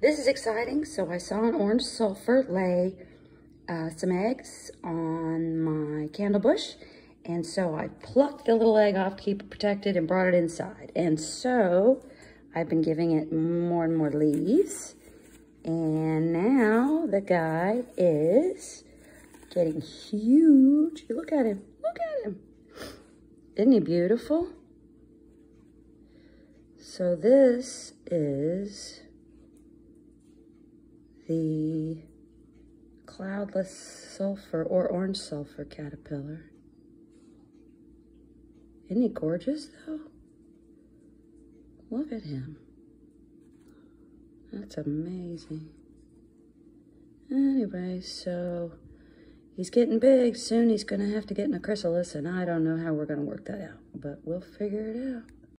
this is exciting. So I saw an orange sulfur lay uh, some eggs on my candle bush. And so I plucked the little egg off to keep it protected and brought it inside. And so I've been giving it more and more leaves. And now the guy is getting huge. Look at him. Look at him. Isn't he beautiful? So this is the cloudless sulfur or orange sulfur caterpillar. Isn't he gorgeous though? Look at him. That's amazing. Anyway, so he's getting big. Soon he's going to have to get in a chrysalis, and I don't know how we're going to work that out, but we'll figure it out.